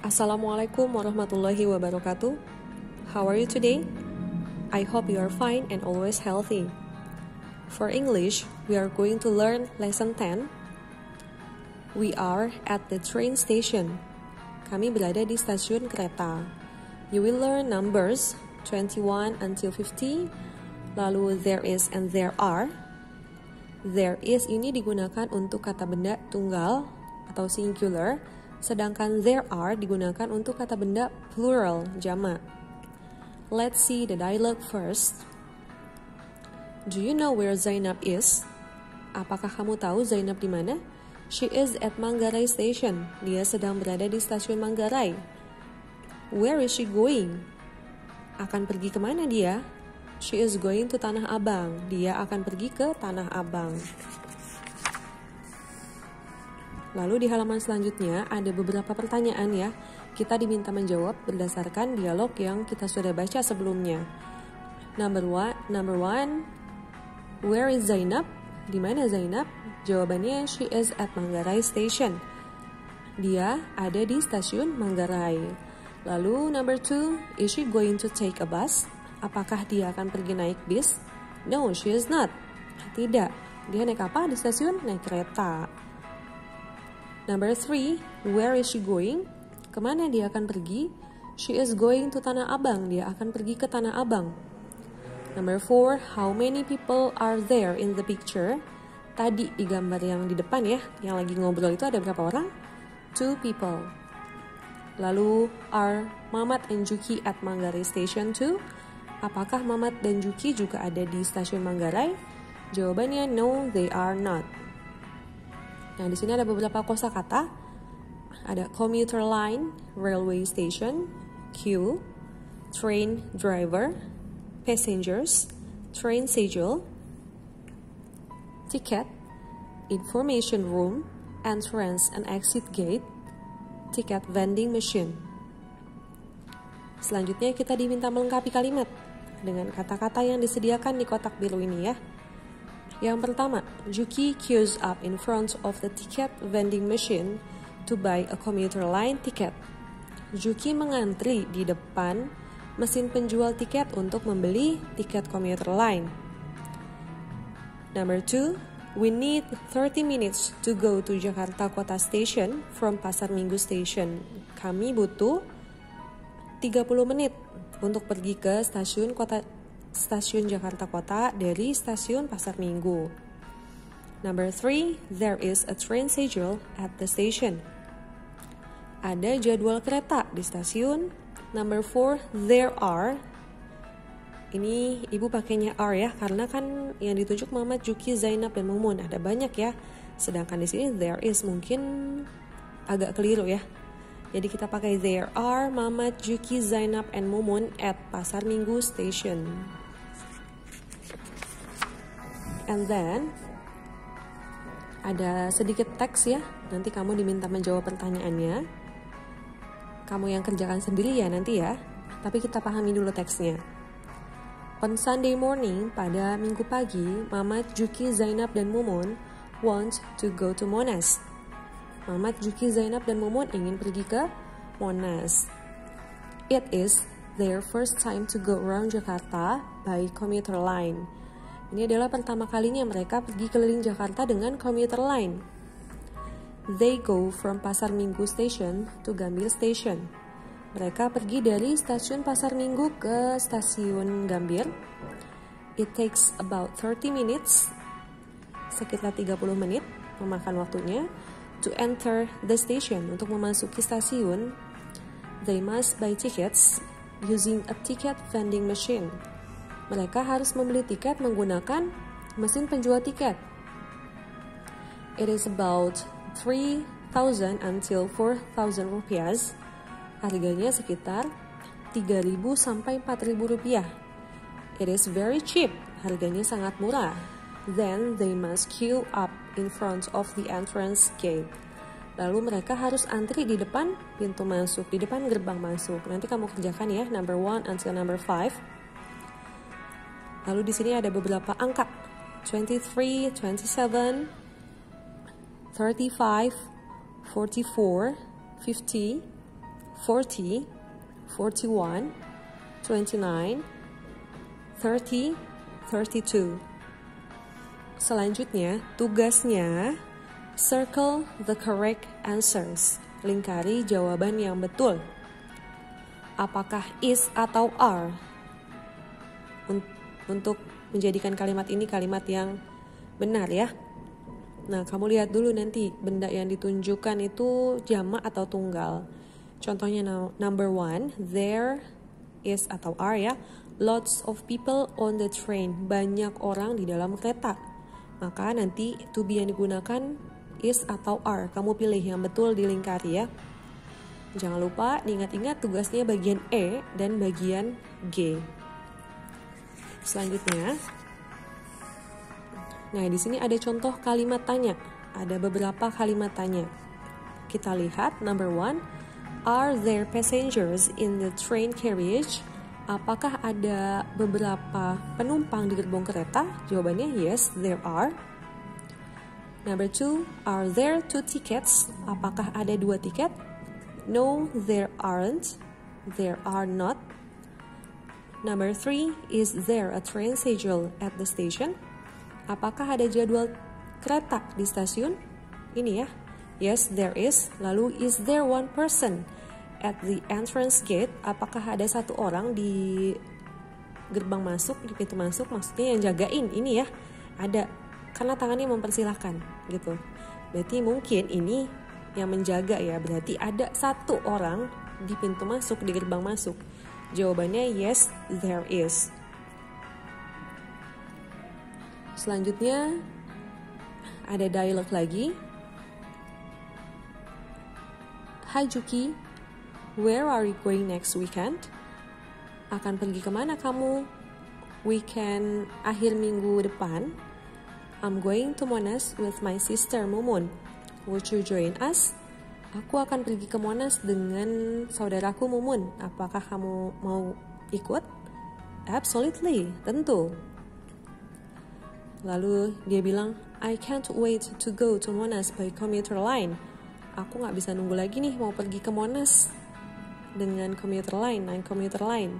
Assalamualaikum warahmatullahi wabarakatuh. How are you today? I hope you are fine and always healthy. For English, we are going to learn lesson 10. We are at the train station. Kami berada di stasiun kereta. You will learn numbers 21 until 50. Lalu there is and there are. There is ini digunakan untuk kata benda tunggal atau singular sedangkan there are digunakan untuk kata benda plural, jamak. Let's see the dialogue first. Do you know where Zainab is? Apakah kamu tahu Zainab di mana? She is at Manggarai Station. Dia sedang berada di stasiun Manggarai. Where is she going? Akan pergi ke mana dia? She is going to Tanah Abang. Dia akan pergi ke Tanah Abang. Lalu di halaman selanjutnya ada beberapa pertanyaan ya. Kita diminta menjawab berdasarkan dialog yang kita sudah baca sebelumnya. Number one, number one, where is Zainab? Di mana Zainab? Jawabannya she is at Manggarai Station. Dia ada di stasiun Manggarai. Lalu number two, is she going to take a bus? Apakah dia akan pergi naik bis? No, she is not. Tidak. Dia naik apa di stasiun? Naik kereta. Number three, where is she going? Ke mana dia akan pergi? She is going to Tanah Abang. Dia akan pergi ke Tanah Abang. Number four, how many people are there in the picture? Tadi di gambar yang di depan ya, yang lagi ngobrol itu ada berapa orang? Two people. Lalu, are Mamat and Juki at Manggarai Station too? Apakah Mamat dan Juki juga ada di stasiun Manggarai? Jawabannya no, they are not. Nah, di sini ada beberapa kosakata. Ada commuter line, railway station, queue, train driver, passengers, train schedule, ticket, information room, entrance and exit gate, ticket vending machine. Selanjutnya kita diminta melengkapi kalimat dengan kata-kata yang disediakan di kotak biru ini ya. Yang pertama, Juki queues up in front of the ticket vending machine to buy a commuter line ticket. Juki mengantri di depan mesin penjual tiket untuk membeli tiket commuter line. Number two, we need 30 minutes to go to Jakarta Kota Station from Pasar Minggu Station. Kami butuh 30 menit untuk pergi ke stasiun kota stasiun Jakarta Kota dari stasiun Pasar Minggu. Number three, there is a train schedule at the station. Ada jadwal kereta di stasiun. Number four, there are. Ini ibu pakainya are ya, karena kan yang ditunjuk Muhammad Juki, Zainab, dan Mumun. Ada banyak ya. Sedangkan di sini there is mungkin agak keliru ya. Jadi kita pakai there are Muhammad Juki, Zainab, and Mumun at Pasar Minggu Station. And then ada sedikit teks ya. Nanti kamu diminta menjawab pertanyaannya. Kamu yang kerjakan sendiri ya nanti ya. Tapi kita pahami dulu teksnya. On Sunday morning, pada minggu pagi, Mamat, Juki, Zainab, dan Mumun want to go to Monas. Mamat, Juki, Zainab, dan Mumun ingin pergi ke Monas. It is their first time to go around Jakarta by commuter line. Ini adalah pertama kalinya mereka pergi keliling Jakarta dengan commuter line. They go from Pasar Minggu Station to Gambir Station. Mereka pergi dari stasiun Pasar Minggu ke stasiun Gambir. It takes about 30 minutes, sekitar 30 menit memakan waktunya, to enter the station untuk memasuki stasiun. They must buy tickets using a ticket vending machine mereka harus membeli tiket menggunakan mesin penjual tiket. It is about 3,000 until 4,000 rupiah. Harganya sekitar 3.000 sampai 4.000 rupiah. It is very cheap. Harganya sangat murah. Then they must queue up in front of the entrance gate. Lalu mereka harus antri di depan pintu masuk, di depan gerbang masuk. Nanti kamu kerjakan ya, number one until number five. Lalu di sini ada beberapa angka 23, 27, 35, 44, 50, 40, 41, 29, 30, 32. Selanjutnya, tugasnya circle the correct answers. Lingkari jawaban yang betul. Apakah is atau are? Untuk menjadikan kalimat ini kalimat yang benar ya. Nah, kamu lihat dulu nanti benda yang ditunjukkan itu jamak atau tunggal. Contohnya number one, there is atau are ya. Lots of people on the train. Banyak orang di dalam kereta. Maka nanti to be yang digunakan is atau are. Kamu pilih yang betul dilingkari ya. Jangan lupa diingat-ingat tugasnya bagian E dan bagian G. Selanjutnya, nah di sini ada contoh kalimat tanya. Ada beberapa kalimat tanya. Kita lihat number one, Are there passengers in the train carriage? Apakah ada beberapa penumpang di gerbong kereta? Jawabannya yes, there are. Number two, are there two tickets? Apakah ada dua tiket? No, there aren't. There are not. Number three, is there a train schedule at the station? Apakah ada jadwal kereta di stasiun? Ini ya, Yes, there is. Lalu, is there one person at the entrance gate? Apakah ada satu orang di gerbang masuk, di pintu masuk? Maksudnya yang jagain ini ya. Ada. Karena tangannya mempersilahkan gitu. Berarti mungkin ini yang menjaga ya. Berarti ada satu orang di pintu masuk, di gerbang masuk. Jawabannya yes, there is. Selanjutnya ada dialog lagi Hai Juki, where are you going next weekend? Akan pergi ke mana kamu? Weekend akhir minggu depan? I'm going to Monash with my sister Mumun. Would you join us? Aku akan pergi ke Monas dengan saudaraku Mumun. Apakah kamu mau ikut? Absolutely, tentu. Lalu dia bilang, I can't wait to go to Monash by commuter line aku nggak bisa nunggu lagi nih mau pergi ke Monas dengan commuter line, naik commuter line.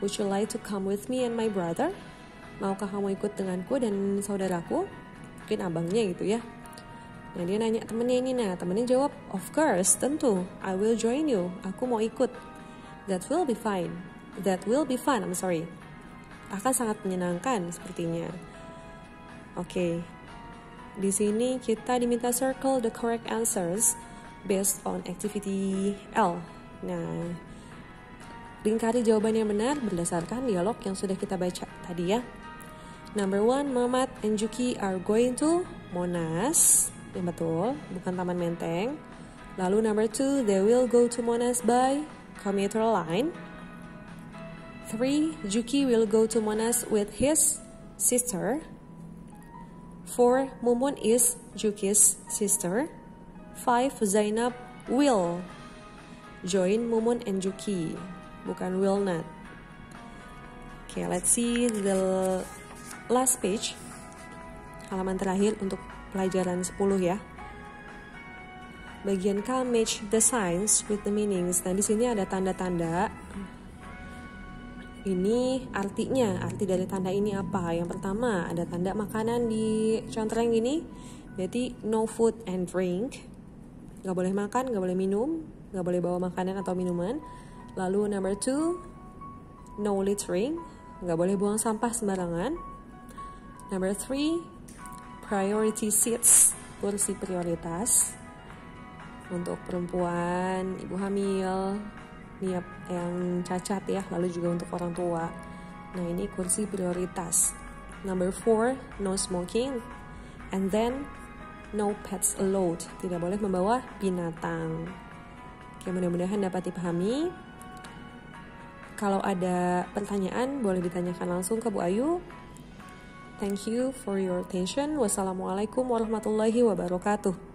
Would you like to come with me and my brother? Maukah kamu ikut denganku dan saudaraku? Mungkin abangnya gitu ya. Nah dia nanya temennya ini, nah temennya jawab, of course, tentu, I will join you, aku mau ikut. That will be fine. That will be fun, I'm sorry. Akan sangat menyenangkan sepertinya. Oke, okay. Di sini kita diminta circle the correct answers based on activity L. Nah, lingkari jawaban yang benar berdasarkan dialog yang sudah kita baca tadi ya. Number one, Mamat and Juki are going to Monas. Yang betul, bukan Taman Menteng. Lalu number two, they will go to Monas by commuter line. Three, Juki will go to Monas with his sister. 4. Mumun is Juki's sister. 5. Zainab will join Mumun and Juki, bukan will not. Okay, let's see the last page. Halaman terakhir untuk pelajaran 10 ya. Bagian K match the signs with the meanings. Nah, di sini ada tanda-tanda ini artinya, arti dari tanda ini apa? Yang pertama, ada tanda makanan di contreng ini, berarti no food and drink. Gak boleh makan, gak boleh minum, gak boleh bawa makanan atau minuman. Lalu number two, no littering, gak boleh buang sampah sembarangan. Number three, priority seats, kursi prioritas untuk perempuan, ibu hamil, niat yang cacat ya, lalu juga untuk orang tua. Nah ini kursi prioritas. Number four, no smoking. And then, no pets allowed. Tidak boleh membawa binatang. Oke, mudah-mudahan dapat dipahami. Kalau ada pertanyaan, boleh ditanyakan langsung ke Bu Ayu. Thank you for your attention. Wassalamualaikum warahmatullahi wabarakatuh.